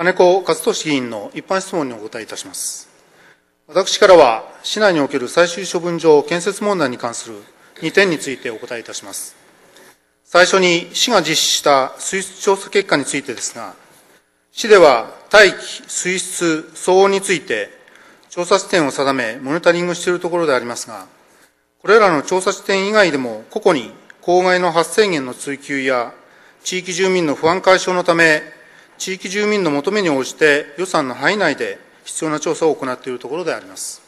金子勝利議員の一般質問にお答えいたします。私からは、市内における最終処分場建設問題に関する2点についてお答えいたします。最初に市が実施した水質調査結果についてですが、市では大気、水質、騒音について調査地点を定め、モニタリングしているところでありますが、これらの調査地点以外でも、個々に公害の発生源の追及や、地域住民の不安解消のため、地域住民の求めに応じて予算の範囲内で必要な調査を行っているところであります。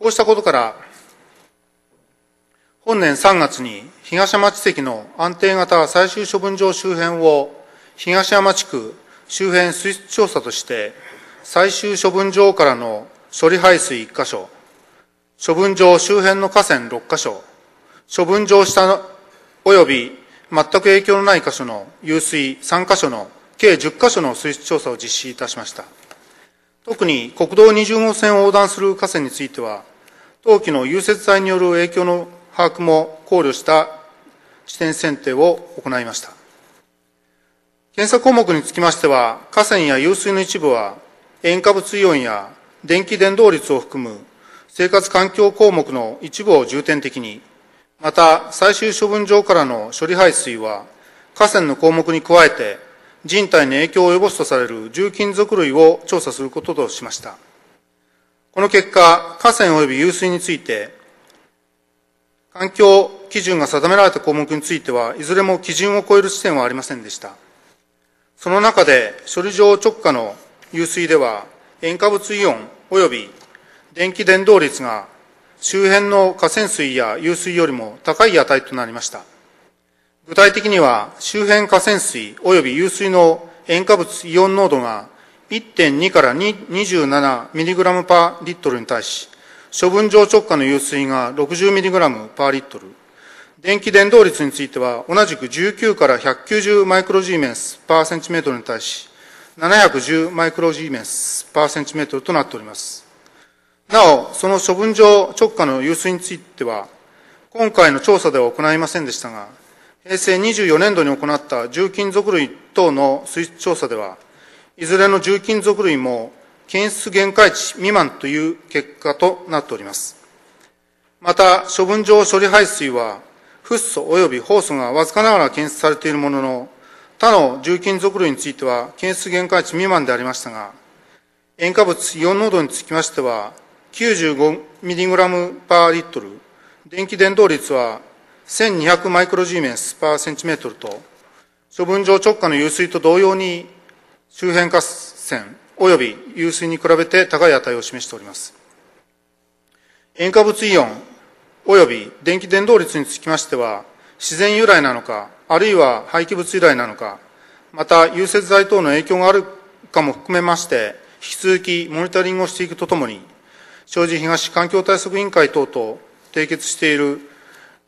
こうしたことから、本年3月に東山地積の安定型最終処分場周辺を東山地区周辺水質調査として最終処分場からの処理排水1箇所、処分場周辺の河川6箇所、処分場下の及び全く影響のない箇所の湧水3箇所の計10カ所の水質調査を実施いたしました。特に国道20号線を横断する河川については、当期の融雪剤による影響の把握も考慮した地点選定を行いました。検査項目につきましては、河川や湧水の一部は、塩化物イオンや電気伝導率を含む生活環境項目の一部を重点的に、また最終処分場からの処理排水は、河川の項目に加えて、人体に影響を及ぼすとされる重金属類を調査することとしました。この結果、河川及び湧水について、環境基準が定められた項目については、いずれも基準を超える地点はありませんでした。その中で、処理場直下の湧水では、塩化物イオン及び電気伝導率が周辺の河川水や湧水よりも高い値となりました。具体的には、周辺河川水及び湧水の塩化物イオン濃度が1.2から 27mg パーリットルに対し、処分場直下の湧水が 60mg パーリットル、電気伝導率については同じく19から190マイクロジーメンスパーセンチメートルに対し、710マイクロジーメンスパーセンチメートルとなっております。なお、その処分場直下の湧水については、今回の調査では行いませんでしたが、平成24年度に行った重金属類等の水質調査では、いずれの重金属類も検出限界値未満という結果となっております。また、処分場処理排水は、フッ素及びホウ素がわずかながら検出されているものの、他の重金属類については検出限界値未満でありましたが、塩化物イオン濃度につきましては、95mg パーリットル、電気伝導率は1200マイクロジーメンスパーセンチメートルと、処分場直下の湧水と同様に、周辺河川及び湧水に比べて高い値を示しております。塩化物イオン及び電気伝導率につきましては、自然由来なのか、あるいは廃棄物由来なのか、また融雪剤等の影響があるかも含めまして、引き続きモニタリングをしていくとともに、庄司東環境対策委員会等と締結している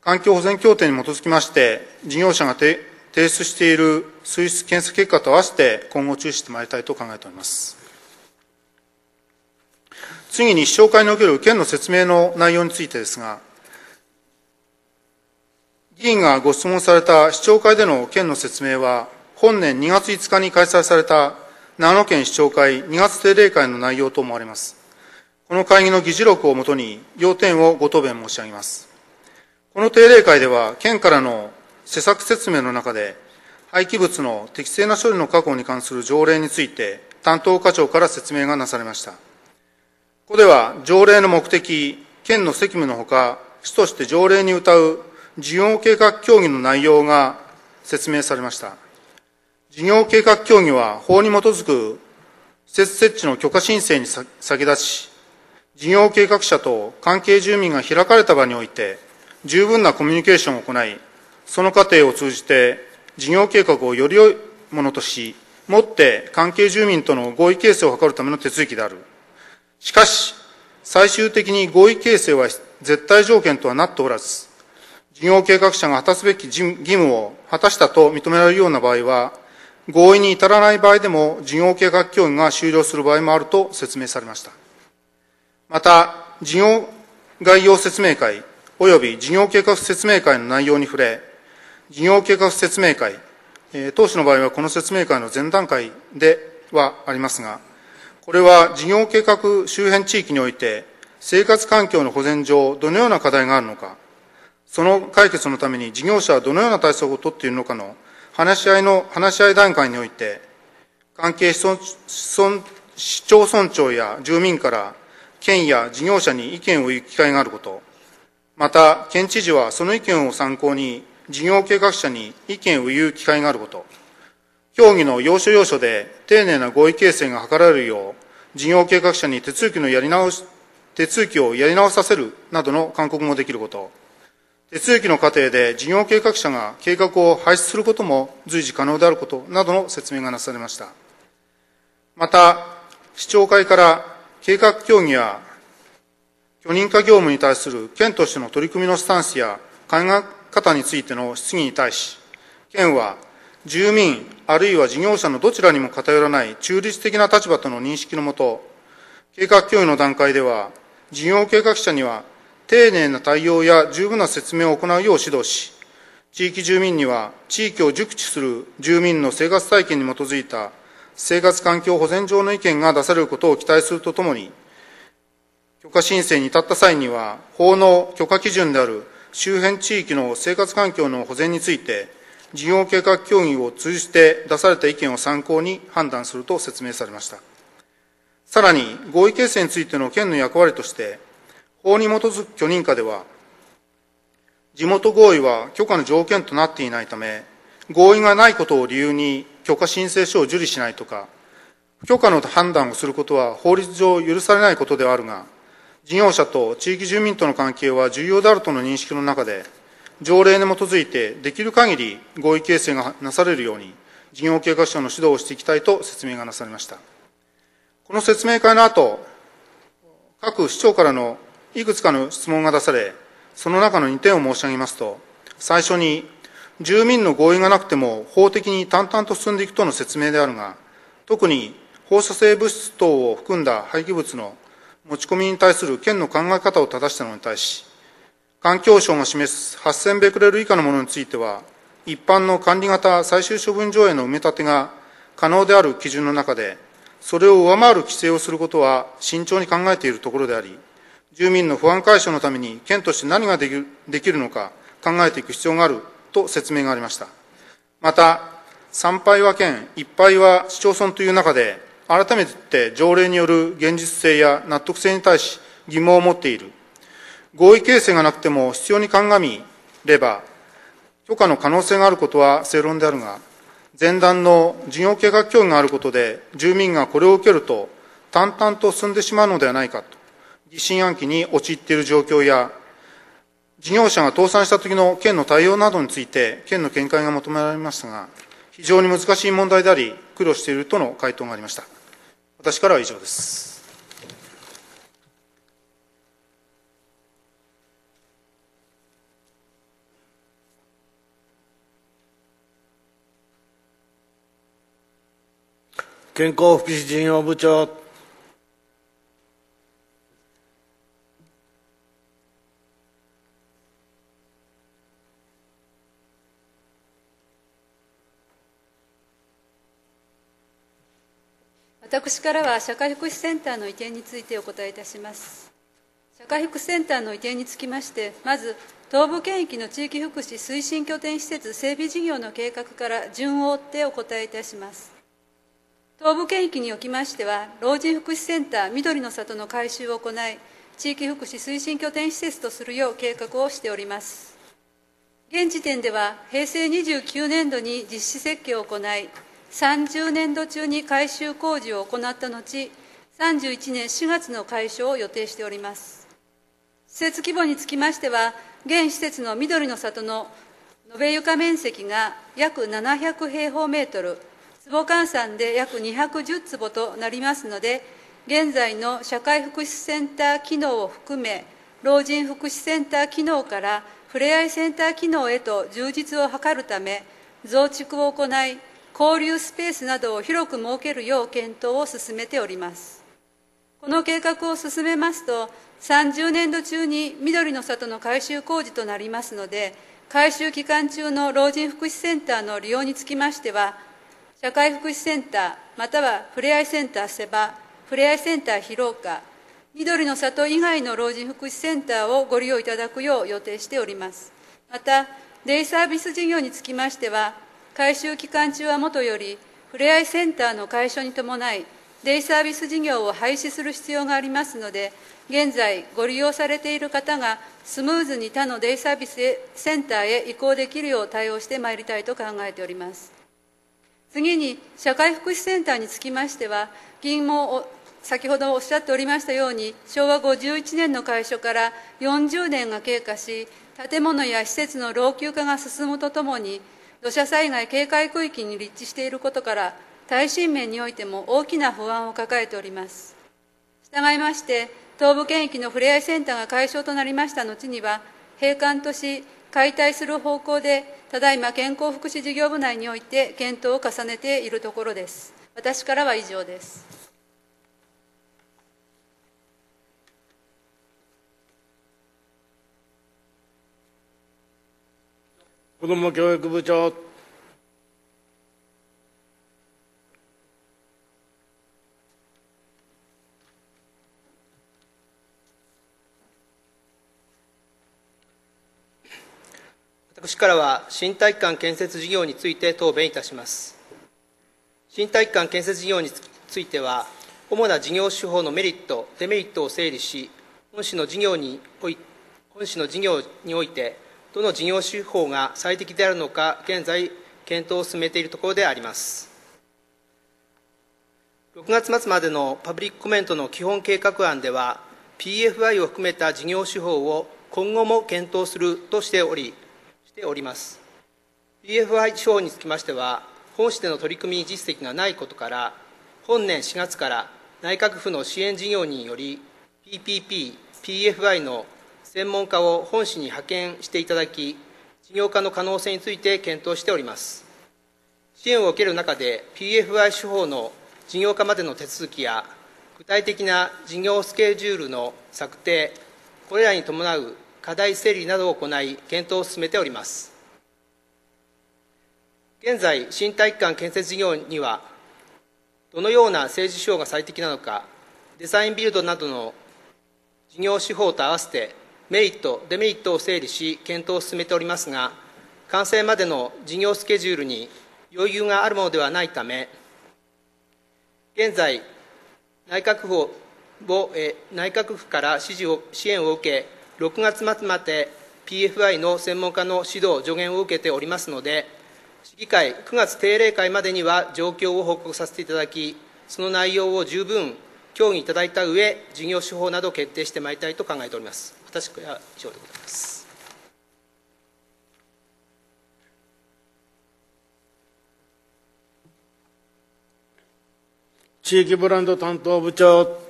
環境保全協定に基づきまして、事業者が提出している水質検査結果と合わせて今後注視してまいりたいと考えております。次に、市長会における県の説明の内容についてですが、議員がご質問された市長会での県の説明は、本年2月5日に開催された長野県市長会2月定例会の内容と思われます。この会議の議事録をもとに、要点をご答弁申し上げます。この定例会では、県からの施策説明の中で、廃棄物の適正な処理の確保に関する条例について、担当課長から説明がなされました。ここでは、条例の目的、県の責務のほか、主として条例に謳う事業計画協議の内容が説明されました。事業計画協議は、法に基づく施設設置の許可申請に先立ち、事業計画者と関係住民が開かれた場において、十分なコミュニケーションを行い、その過程を通じて事業計画をより良いものとし、もって関係住民との合意形成を図るための手続きである。しかし、最終的に合意形成は絶対条件とはなっておらず、事業計画者が果たすべき義務を果たしたと認められるような場合は、合意に至らない場合でも事業計画協議が終了する場合もあると説明されました。また、事業概要説明会、及び事業計画説明会の内容に触れ、事業計画説明会、当初の場合はこの説明会の前段階で、はありますが、これは事業計画周辺地域において、生活環境の保全上、どのような課題があるのか、その解決のために事業者はどのような対策を取っているのかの話し合いの、話し合い段階において、関係市町村長や住民から県や事業者に意見を言う機会があること、また、県知事はその意見を参考に事業計画者に意見を言う機会があること、協議の要所要所で丁寧な合意形成が図られるよう、事業計画者に手続きのやり直し、手続きをやり直させるなどの勧告もできること、手続きの過程で事業計画者が計画を廃止することも随時可能であることなどの説明がなされました。また、市長会から計画協議や許認可業務に対する県としての取り組みのスタンスや考え方についての質疑に対し、県は住民あるいは事業者のどちらにも偏らない中立的な立場との認識のもと、計画協議の段階では、事業計画者には丁寧な対応や十分な説明を行うよう指導し、地域住民には地域を熟知する住民の生活体験に基づいた生活環境保全上の意見が出されることを期待するとともに、許可申請に至った際には、法の許可基準である周辺地域の生活環境の保全について、事業計画協議を通じて出された意見を参考に判断すると説明されました。さらに、合意形成についての県の役割として、法に基づく許認可では、地元合意は許可の条件となっていないため、合意がないことを理由に許可申請書を受理しないとか、不許可の判断をすることは法律上許されないことではあるが、事業者と地域住民との関係は重要であるとの認識の中で、条例に基づいてできる限り合意形成がなされるように、事業計画書の指導をしていきたいと説明がなされました。この説明会の後、各市長からのいくつかの質問が出され、その中の2点を申し上げますと、最初に、住民の合意がなくても法的に淡々と進んでいくとの説明であるが、特に放射性物質等を含んだ廃棄物の持ち込みに対する県の考え方を正したのに対し、環境省が示す8000ベクレル以下のものについては、一般の管理型最終処分場への埋め立てが可能である基準の中で、それを上回る規制をすることは慎重に考えているところであり、住民の不安解消のために県として何ができるできるのか考えていく必要があると説明がありました。また、参拝は県、一杯は市町村という中で、改めて条例による現実性や納得性に対し疑問を持っている。合意形成がなくても必要に鑑みれば、許可の可能性があることは正論であるが、前段の事業計画協議があることで、住民がこれを受けると、淡々と進んでしまうのではないかと、疑心暗鬼に陥っている状況や、事業者が倒産した時の県の対応などについて、県の見解が求められましたが、非常に難しい問題であり、苦慮しているとの回答がありました。私からは以上です。健康福祉事業部長。私からは社会福祉センターの移転についてお答えいたします。社会福祉センターの移転につきましてまず東部県域の地域福祉推進拠点施設整備事業の計画から順を追ってお答えいたします。東部県域におきましては老人福祉センター緑の里の改修を行い地域福祉推進拠点施設とするよう計画をしております。現時点では平成29年度に実施設計を行い30年度中に改修工事を行った後、31年4月の開所を予定しております。施設規模につきましては、現施設の緑の里の延べ床面積が約700平方メートル、坪換算で約210坪となりますので、現在の社会福祉センター機能を含め、老人福祉センター機能からふれあいセンター機能へと充実を図るため、増築を行い、交流スペースなどを広く設けるよう検討を進めております。この計画を進めますと、30年度中に緑の里の改修工事となりますので、改修期間中の老人福祉センターの利用につきましては、社会福祉センター、またはふれあいセンターセバ、ふれあいセンター広岡、緑の里以外の老人福祉センターをご利用いただくよう予定しております。また、デイサービス事業につきましては、改修期間中はもとより、ふれあいセンターの解消に伴い、デイサービス事業を廃止する必要がありますので、現在ご利用されている方がスムーズに他のデイサービスセンターへ移行できるよう対応してまいりたいと考えております。次に、社会福祉センターにつきましては、議員も先ほどおっしゃっておりましたように、昭和51年の開所から40年が経過し、建物や施設の老朽化が進むとともに、土砂災害警戒区域に立地していることから、耐震面においても大きな不安を抱えております。従いまして、東部県域のふれあいセンターが解消となりました後には、閉館とし、解体する方向で、ただいま健康福祉事業部内において検討を重ねているところです。私からは以上です。子ども教育部長。私からは新体育館建設事業について答弁いたします。新体育館建設事業については、主な事業手法のメリット、デメリットを整理し、本市の事業におい本市の事業において、どの事業手法が最適であるのか、現在、検討を進めているところであります。6月末までのパブリックコメントの基本計画案では、PFI を含めた事業手法を今後も検討するとしており、しております。PFI 地方につきましては、本市での取り組み実績がないことから、本年4月から内閣府の支援事業により、PPP、PFI の専門家を本市に派遣していただき、事業化の可能性について検討しております。支援を受ける中で、PFI 手法の事業化までの手続きや、具体的な事業スケジュールの策定、これらに伴う課題整理などを行い、検討を進めております。現在、新体育館建設事業には、どのような政治手法が最適なのか、デザインビルドなどの事業手法と合わせて、メリット、デメリットを整理し、検討を進めておりますが、完成までの事業スケジュールに余裕があるものではないため、現在、内閣府をえ内閣府から指示を支援を受け、6月末まで PFI の専門家の指導、助言を受けておりますので、市議会9月定例会までには状況を報告させていただき、その内容を十分協議いただいた上、事業手法などを決定してまいりたいと考えております。私は以上でございます。地域ブランド担当部長。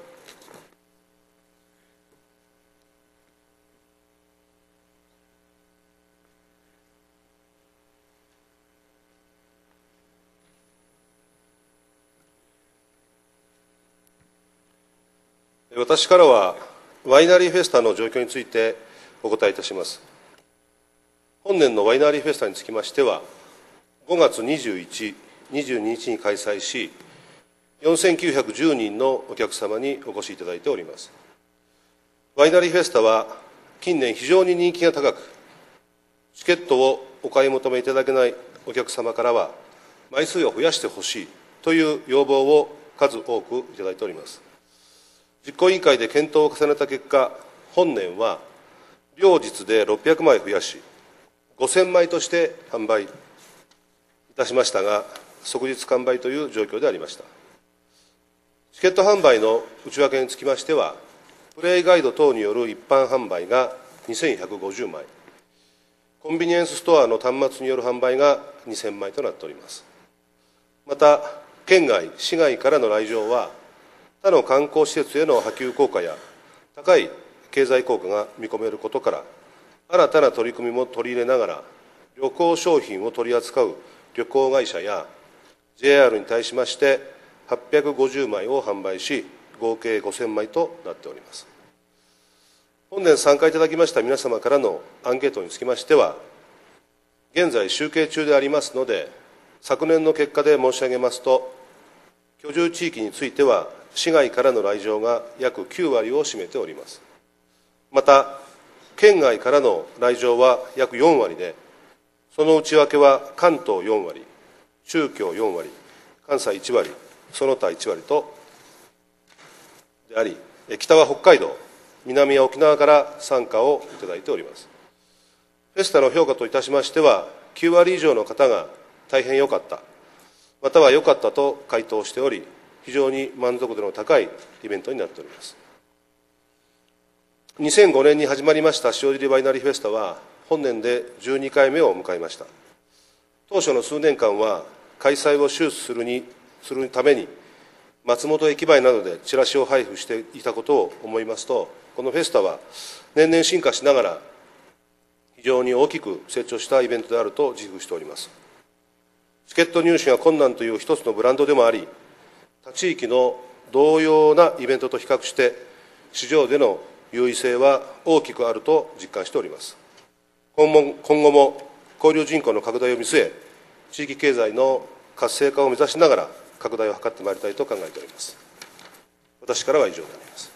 私からは、ワイナリーフェスタの状況についてお答えいたします。本年のワイナリーフェスタにつきましては、5月21、22日に開催し、4910人のお客様にお越しいただいております。ワイナリーフェスタは、近年非常に人気が高く、チケットをお買い求めいただけないお客様からは、枚数を増やしてほしいという要望を数多くいただいております。実行委員会で検討を重ねた結果、本年は両日で600枚増やし、5000枚として販売いたしましたが、即日完売という状況でありました。チケット販売の内訳につきましては、プレイガイド等による一般販売が2150枚、コンビニエンスストアの端末による販売が2000枚となっております。また、県外、市外からの来場は、他の観光施設への波及効果や高い経済効果が見込めることから新たな取り組みも取り入れながら旅行商品を取り扱う旅行会社や JR に対しまして850枚を販売し合計5000枚となっております。本年参加いただきました皆様からのアンケートにつきましては現在集計中でありますので昨年の結果で申し上げますと、居住地域については、市外からの来場が約9割を占めております。また、県外からの来場は約4割で、その内訳は関東4割、中京4割、関西1割、その他1割とであり、北は北海道、南は沖縄から参加をいただいております。フェスタの評価といたしましては、9割以上の方が大変良かった、または良かったと回答しており、非常に満足度の高いイベントになっております。2005年に始まりました塩尻ワイナリーフェスタは、本年で12回目を迎えました。当初の数年間は、開催を周知するにするために、松本駅前などでチラシを配布していたことを思いますと、このフェスタは年々進化しながら、非常に大きく成長したイベントであると自負しております。チケット入手が困難という一つのブランドでもあり、他地域の同様なイベントと比較して、市場での優位性は大きくあると実感しております。今後も交流人口の拡大を見据え、地域経済の活性化を目指しながら、拡大を図ってまいりたいと考えております。私からは以上であります。